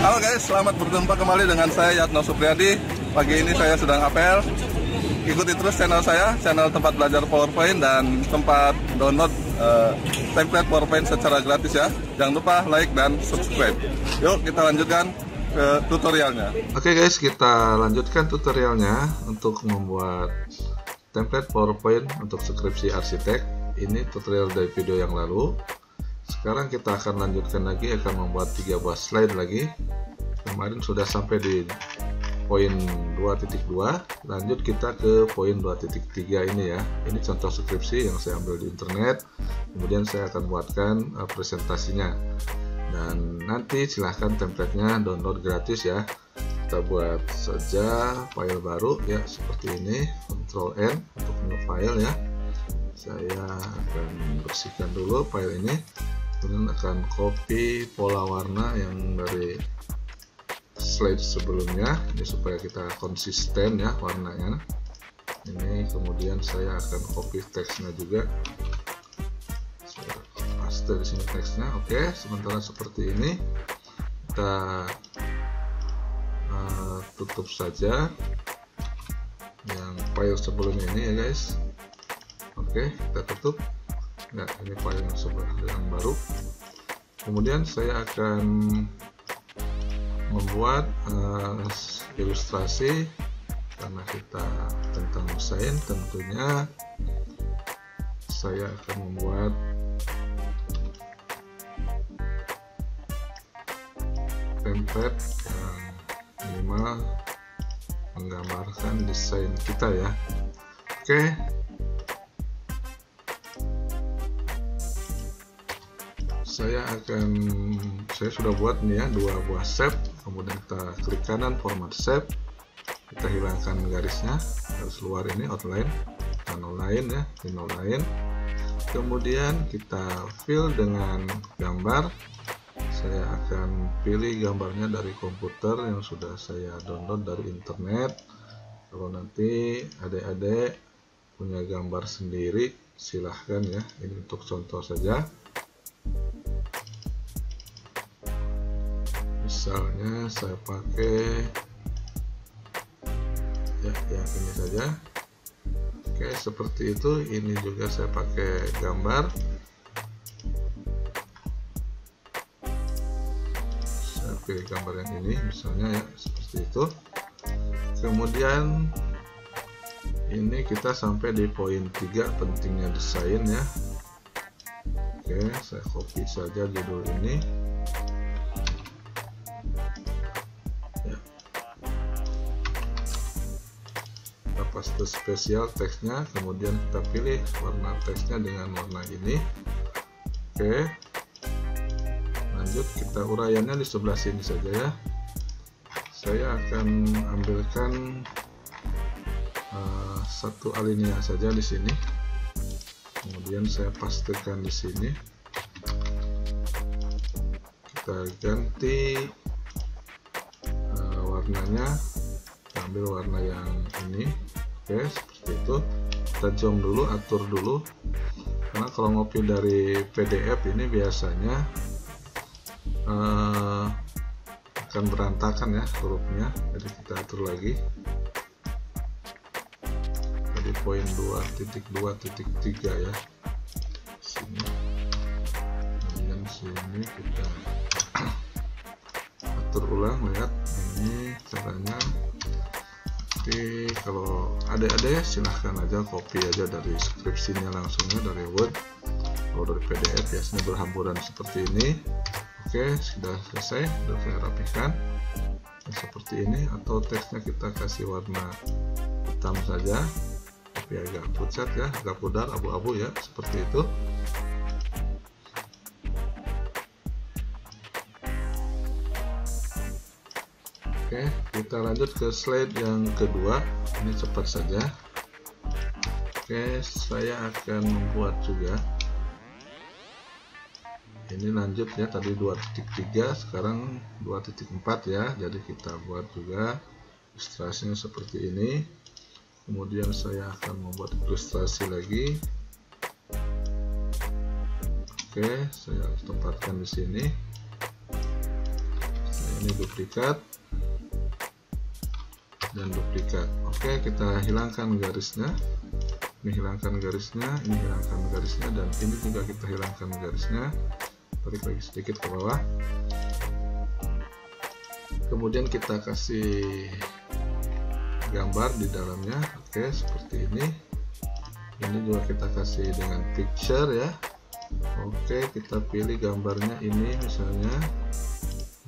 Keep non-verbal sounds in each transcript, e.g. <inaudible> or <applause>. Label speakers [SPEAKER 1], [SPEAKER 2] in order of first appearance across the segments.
[SPEAKER 1] Halo guys, selamat berjumpa kembali dengan saya Yatno Supriyadi. Pagi ini saya sedang apel. Ikuti terus channel saya, channel tempat belajar PowerPoint dan tempat download uh, template PowerPoint secara gratis ya. Jangan lupa like dan subscribe. Yuk kita lanjutkan ke tutorialnya. Oke okay guys, kita lanjutkan tutorialnya untuk membuat template PowerPoint untuk skripsi arsitek. Ini tutorial dari video yang lalu. Sekarang kita akan lanjutkan lagi, akan membuat tiga buah slide lagi. Kemarin sudah sampai di poin 2.2. Lanjut kita ke poin 2.3 ini ya. Ini contoh skripsi yang saya ambil di internet. Kemudian saya akan buatkan uh, presentasinya. Dan nanti silahkan templatenya download gratis ya. Kita buat saja file baru ya seperti ini. Ctrl N untuk new file ya. Saya akan bersihkan dulu file ini kemudian akan copy pola warna yang dari slide sebelumnya ini supaya kita konsisten ya warnanya. Ini kemudian saya akan copy teksnya juga. Paste di sini teksnya oke. Sementara seperti ini kita uh, tutup saja yang file sebelumnya ini ya guys. Oke kita tutup nah ini file yang sebelah yang baru. Kemudian saya akan membuat uh, ilustrasi karena kita tentang desain tentunya. Saya akan membuat template yang minimal menggambarkan desain kita ya. Oke saya akan saya sudah buat nih ya dua buah shape kemudian kita klik kanan format shape kita hilangkan garisnya garis luar ini outline. Dan lain ya final lain. Kemudian kita fill dengan gambar. Saya akan pilih gambarnya dari komputer yang sudah saya download dari internet. Kalau nanti adik-adik punya gambar sendiri silahkan ya. Ini untuk contoh saja misalnya saya pakai ya yang ini saja. Oke seperti itu. Ini juga saya pakai gambar. Saya pilih gambar yang ini misalnya ya seperti itu. Kemudian ini kita sampai di poin 3 pentingnya desain ya. Oke saya copy saja judul ini paste spesial teksnya kemudian kita pilih warna teksnya dengan warna ini. Oke. Lanjut kita uraiannya di sebelah sini saja ya. Saya akan ambilkan uh, satu alinea saja di sini. Kemudian saya pastikan di sini. Kita ganti uh, warnanya. Ambil warna yang ini oke seperti itu. Kita jom dulu atur dulu. Karena kalau ngopi dari PDF ini biasanya uh, akan berantakan ya hurufnya jadi kita atur lagi. Jadi poin 2.2.3 ya. Sini. Kemudian sini kita <clears throat> atur ulang lihat. Ini caranya tapi kalau ada-ada ya silahkan aja copy aja dari skripsinya langsungnya dari Word kalau dari PDF biasanya berhamburan seperti ini. Oke sudah selesai sudah saya rapikan seperti ini. Atau teksnya kita kasih warna hitam saja tapi agak pucat ya agak pudar abu-abu ya seperti itu Oke, kita lanjut ke slide yang kedua. Ini cepat saja. Oke, saya akan membuat juga. Ini lanjut ya, tadi 2.3, sekarang 2.4 ya. Jadi kita buat juga ilustrasinya seperti ini. Kemudian saya akan membuat ilustrasi lagi. Oke, saya tempatkan di sini ini duplikat dan duplikat. Oke kita hilangkan garisnya. Ini hilangkan garisnya ini hilangkan garisnya dan ini juga kita hilangkan garisnya. Tarik lagi sedikit ke bawah. Kemudian kita kasih gambar di dalamnya. Oke seperti ini. Ini juga kita kasih dengan picture ya. Oke kita pilih gambarnya ini misalnya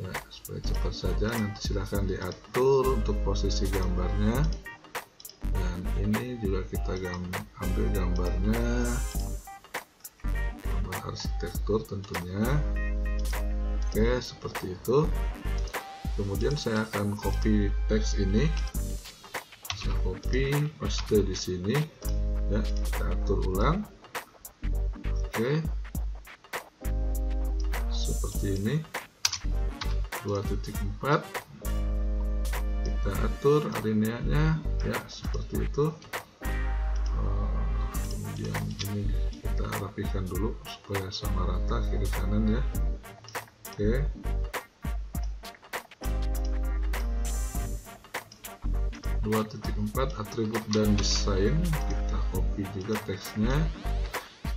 [SPEAKER 1] ya supaya cepat saja nanti silahkan diatur untuk posisi gambarnya. Dan ini juga kita ambil gambarnya. Gambar arsitektur tentunya. Oke seperti itu. Kemudian saya akan copy teks ini. Saya copy paste di sini. Ya kita atur ulang. Oke. Seperti ini 2.4 kita atur alineanya. Ya seperti itu. Uh, kemudian ini kita rapikan dulu supaya sama rata kiri kanan ya. Oke. dua titik empat atribut dan desain. Kita copy juga teksnya.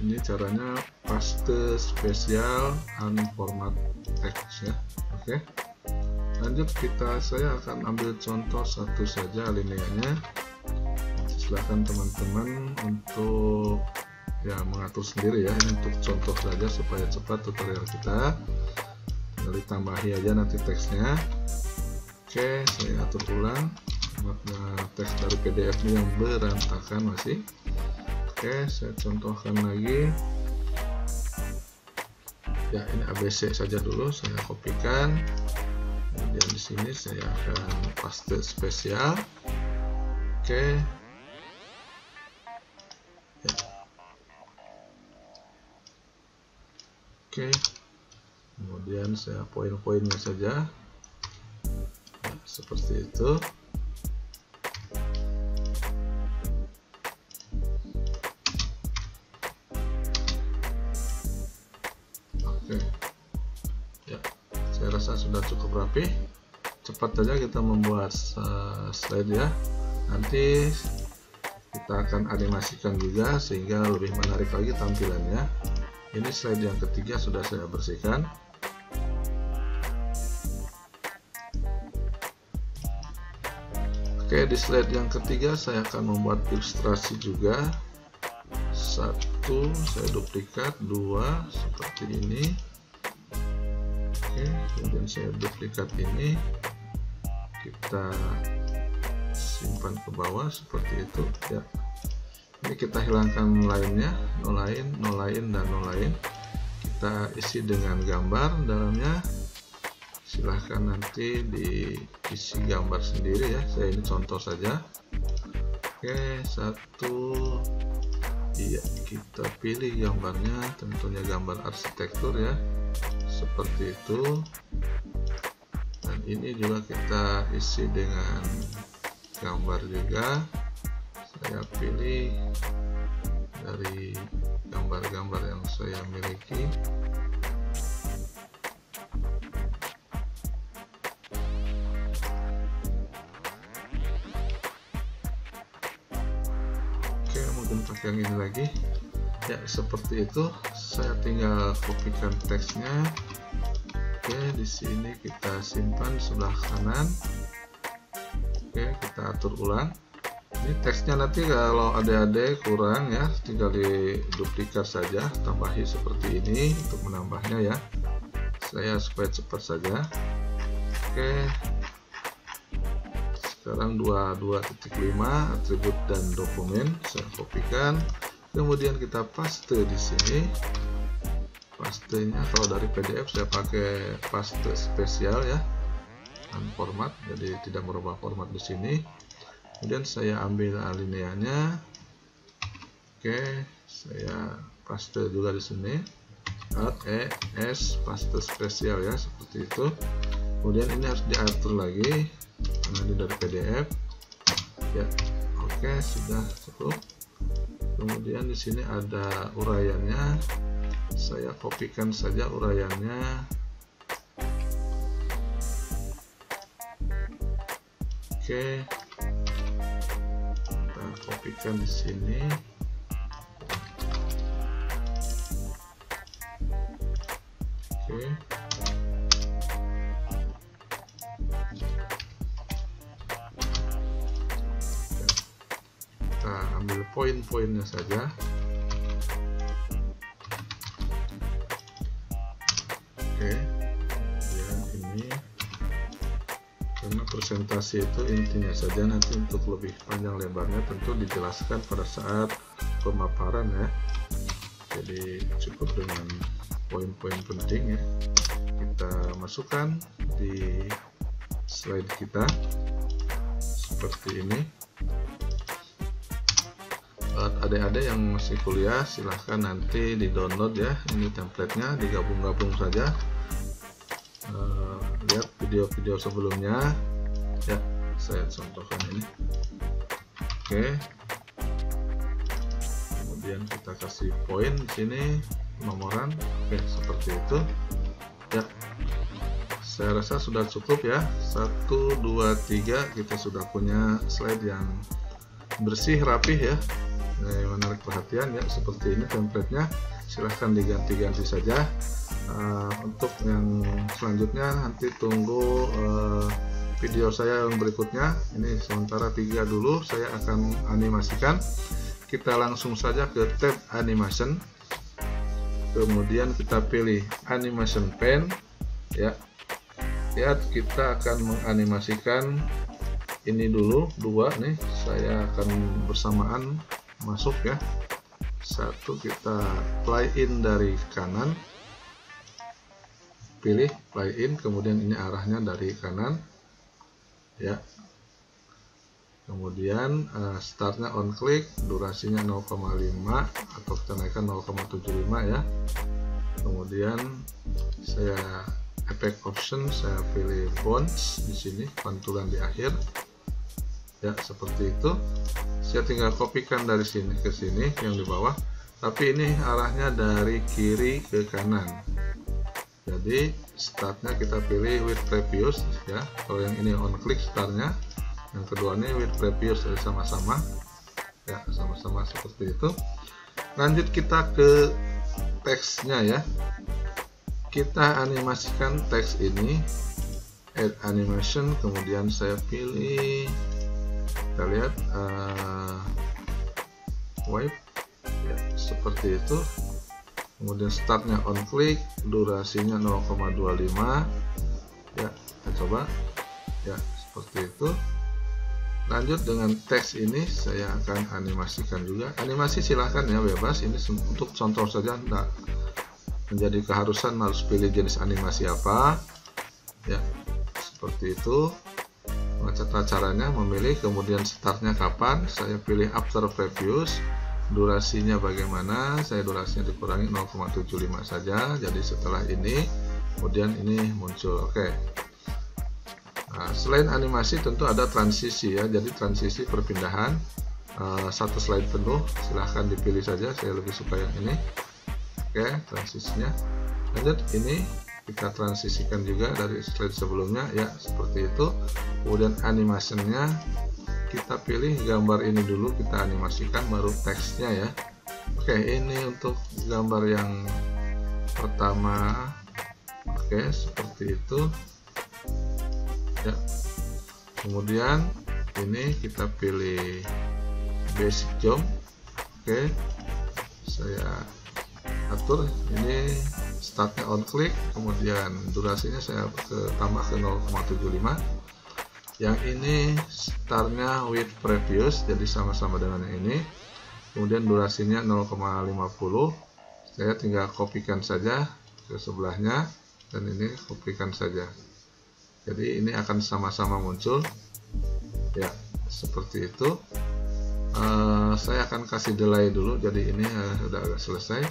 [SPEAKER 1] Ini caranya paste spesial unformat text ya oke. Lanjut kita saya akan ambil contoh satu saja alineanya silahkan teman-teman untuk ya mengatur sendiri ya ini untuk contoh saja supaya cepat tutorial kita. Tinggal tambahi aja nanti teksnya. Oke saya atur ulang. Karena teks dari pdf yang berantakan masih. Oke saya contohkan lagi ya ini ABC saja dulu saya kopikan. Kemudian di sini saya akan paste spesial. Oke. Ya. oke. Kemudian saya poin-poinnya saja. Seperti itu rapi. Cepat saja kita membuat uh, slide ya. Nanti kita akan animasikan juga sehingga lebih menarik lagi tampilannya. Ini slide yang ketiga sudah saya bersihkan. Oke di slide yang ketiga saya akan membuat ilustrasi juga. Satu saya duplikat. Dua seperti ini oke kemudian saya duplikat ini kita simpan ke bawah seperti itu ya. Ini kita hilangkan lainnya no lain no lain dan no lain. Kita isi dengan gambar dalamnya. Silahkan nanti diisi gambar sendiri ya. Saya ini contoh saja. Oke satu. Iya kita pilih gambarnya. Tentunya gambar arsitektur ya seperti itu. Dan ini juga kita isi dengan gambar juga. Saya pilih dari gambar-gambar yang saya miliki. Oke mungkin pakai yang ini lagi. Ya seperti itu. Saya tinggal kopikan teksnya oke di sini kita simpan sebelah kanan. Oke kita atur ulang. Ini teksnya nanti kalau ada-ada kurang ya tinggal di duplikat saja tambahi seperti ini untuk menambahnya ya. Saya supaya cepat saja. Oke. Sekarang 22.5 atribut dan dokumen saya kopikan. Kemudian kita paste di sini pastenya kalau dari PDF saya pakai paste spesial ya. Dan format jadi tidak merubah format di sini. Kemudian saya ambil alineanya. Oke saya paste juga di sini. Alt e s paste spesial ya seperti itu. Kemudian ini harus diatur lagi. Karena ini dari PDF ya oke sudah cukup. Kemudian di sini ada uraiannya saya kopikan saja uraiannya oke. Kita kopikan di sini. Oke. Kita ambil poin-poinnya saja presentasi itu intinya saja. Nanti untuk lebih panjang lebarnya tentu dijelaskan pada saat pemaparan ya. Jadi cukup dengan poin-poin penting ya. Kita masukkan di slide kita seperti ini. Buat adik-adik yang masih kuliah silahkan nanti di download ya. Ini templatenya digabung-gabung saja. Uh, lihat video-video sebelumnya ya saya contohkan ini. Oke. Kemudian kita kasih poin sini nomoran oke seperti itu. Ya. Saya rasa sudah cukup ya. 1 2 3 kita sudah punya slide yang bersih rapih ya. Nah, menarik perhatian ya seperti ini templatenya. Silahkan diganti-ganti saja. Uh, untuk yang selanjutnya nanti tunggu uh, video saya yang berikutnya. Ini sementara tiga dulu saya akan animasikan. Kita langsung saja ke tab animation. Kemudian kita pilih animation pen ya. Lihat kita akan menganimasikan ini dulu dua nih. Saya akan bersamaan masuk ya. Satu kita play in dari kanan. Pilih play in kemudian ini arahnya dari kanan ya. Kemudian uh, startnya on click durasinya 0,5 atau kita naikkan 0,75 ya. Kemudian saya effect option saya pilih bonds di sini pantulan di akhir. Ya seperti itu. Saya tinggal kopikan dari sini ke sini yang di bawah. Tapi ini arahnya dari kiri ke kanan jadi startnya kita pilih with previous ya. Kalau yang ini on click startnya yang kedua ini with previous jadi sama-sama. Ya sama-sama seperti itu. Lanjut kita ke teksnya ya. Kita animasikan teks ini. Add animation kemudian saya pilih kita lihat uh, wipe. Ya, seperti itu kemudian startnya on click durasinya 0,25 ya kita coba. Ya seperti itu. Lanjut dengan teks ini saya akan animasikan juga. Animasi silahkan ya bebas. Ini untuk contoh saja tidak menjadi keharusan harus pilih jenis animasi apa. Ya seperti itu. Cara caranya memilih kemudian startnya kapan. Saya pilih after previous durasinya bagaimana? Saya durasinya dikurangi 0,75 saja. Jadi setelah ini kemudian ini muncul. Oke. Nah, selain animasi tentu ada transisi ya, jadi transisi perpindahan. Uh, satu slide penuh. Silahkan dipilih saja, saya lebih suka yang ini. Oke, transisinya. Lanjut. Ini kita transisikan juga dari slide sebelumnya. Ya seperti itu. Kemudian animasinya kita pilih gambar ini dulu kita animasikan baru teksnya ya. Oke, ini untuk gambar yang pertama. Oke, seperti itu. Ya. Kemudian ini kita pilih basic jump. Oke. Saya atur ini startnya on click kemudian durasinya saya tambah ke 0,75 yang ini startnya with previous jadi sama-sama dengan yang ini. Kemudian durasinya 0,50 saya tinggal kopikan saja ke sebelahnya dan ini kopikan saja. Jadi ini akan sama-sama muncul. Ya seperti itu. Uh, saya akan kasih delay dulu jadi ini uh, sudah agak selesai.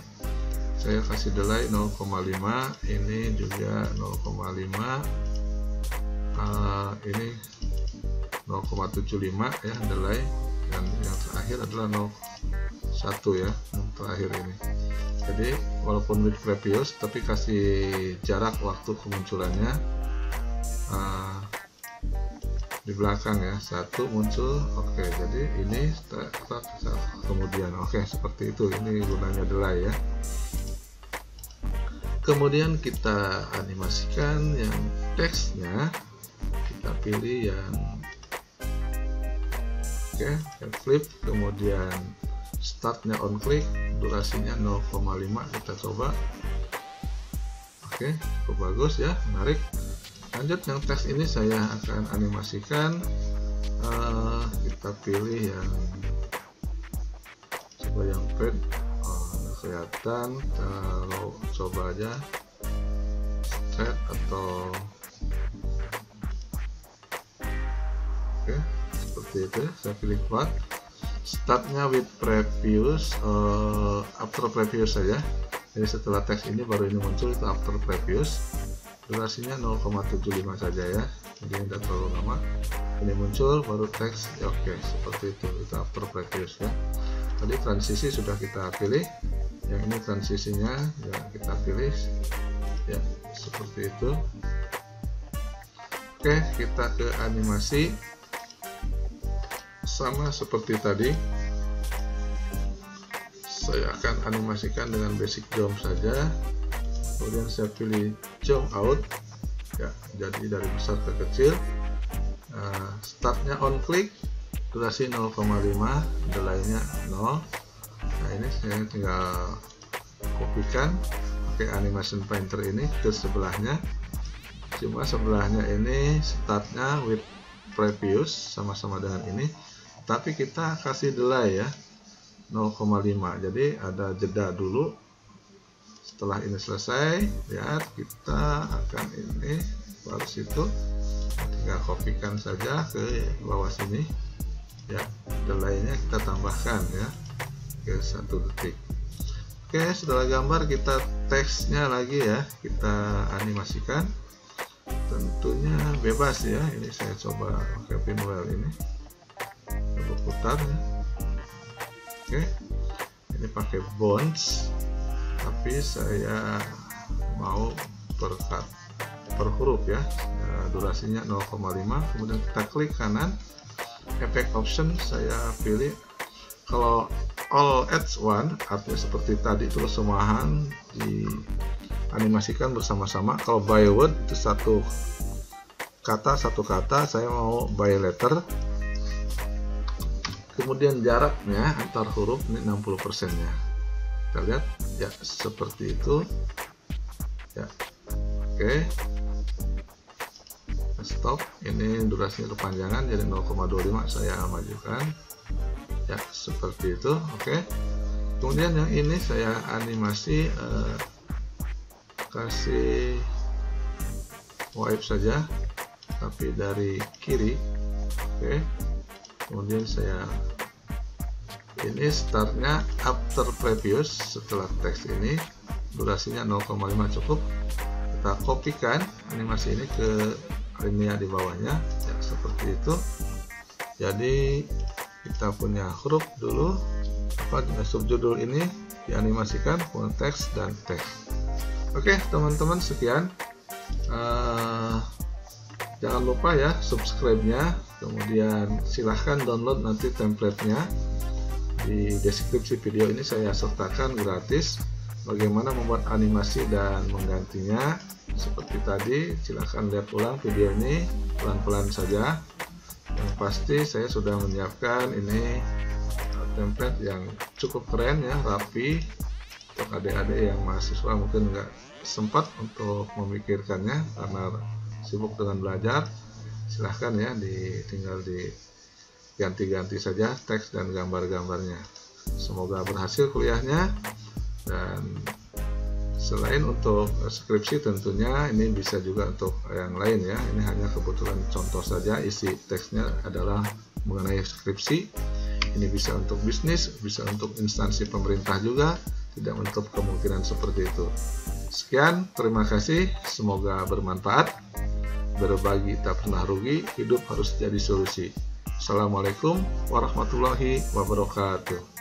[SPEAKER 1] Saya kasih delay 0,5 ini juga 0,5 uh, ini 0,75 ya delay dan yang terakhir adalah 0,1 ya yang terakhir ini. Jadi walaupun with previous tapi kasih jarak waktu kemunculannya uh, di belakang ya. Satu muncul oke. Jadi ini kemudian oke seperti itu. Ini gunanya delay ya. Kemudian kita animasikan yang teksnya kita pilih yang oke flip kemudian startnya on click durasinya 0,5 kita coba. Oke cukup bagus ya menarik. Lanjut yang teks ini saya akan animasikan. Uh, kita pilih yang coba yang print. Oh, kelihatan. Kalau coba aja straight atau seperti itu saya pilih quad. Startnya with previous uh, after previous saja. Jadi setelah teks ini baru ini muncul itu after previous. Durasinya 0,75 saja ya jadi tidak terlalu lama. Ini muncul baru teks ya oke seperti itu kita after previous ya. Tadi transisi sudah kita pilih. Yang ini transisinya ya kita pilih. Ya seperti itu. Oke kita ke animasi sama seperti tadi saya akan animasikan dengan basic jump saja. Kemudian saya pilih jump out. Ya jadi dari besar ke kecil. Uh, startnya on click durasi 0,5 delaynya 0 nah ini saya tinggal kopikan pakai animation painter ini ke sebelahnya. Cuma sebelahnya ini startnya with previous sama-sama dengan ini tapi kita kasih delay ya 0,5 jadi ada jeda dulu. Setelah ini selesai lihat kita akan ini baru situ. Tinggal kopikan saja ke bawah sini. Ya delaynya kita tambahkan ya ke satu detik. Oke setelah gambar kita teksnya lagi ya kita animasikan. Tentunya bebas ya ini saya coba pakai pinwheel ini coba putar ya. oke. Ini pakai bonds. Tapi saya mau per per huruf ya. Nah, durasinya 0,5 kemudian kita klik kanan. Efek option saya pilih. Kalau all at one artinya seperti tadi itu kesemuahan dianimasikan bersama-sama. Kalau by word itu satu kata satu kata saya mau by letter kemudian jaraknya antar huruf ini 60% nya kita lihat ya seperti itu ya oke okay. stop ini durasinya kepanjangan jadi 0,25 saya majukan ya seperti itu oke okay. kemudian yang ini saya animasi eh, kasih wipe saja tapi dari kiri oke okay. Kemudian saya ini startnya after previous setelah teks ini. Durasinya 0,5 cukup. Kita kopikan animasi ini ke linia di bawahnya ya seperti itu. Jadi kita punya huruf dulu. Apa subjudul ini dianimasikan konteks dan teks. Oke teman-teman sekian. Uh, jangan lupa ya subscribe nya kemudian silahkan download nanti template-nya. Di deskripsi video ini saya sertakan gratis bagaimana membuat animasi dan menggantinya. Seperti tadi silahkan lihat ulang video ini pelan-pelan saja. Yang pasti saya sudah menyiapkan ini uh, template yang cukup keren ya rapi. Untuk adik-adik yang mahasiswa mungkin nggak sempat untuk memikirkannya karena sibuk dengan belajar silahkan ya di tinggal di ganti-ganti saja teks dan gambar-gambarnya. Semoga berhasil kuliahnya. Dan selain untuk skripsi tentunya ini bisa juga untuk yang lain ya. Ini hanya kebetulan contoh saja isi teksnya adalah mengenai skripsi. Ini bisa untuk bisnis bisa untuk instansi pemerintah juga tidak menutup kemungkinan seperti itu. Sekian terima kasih semoga bermanfaat berbagi tak pernah rugi hidup harus jadi solusi. Assalamualaikum warahmatullahi wabarakatuh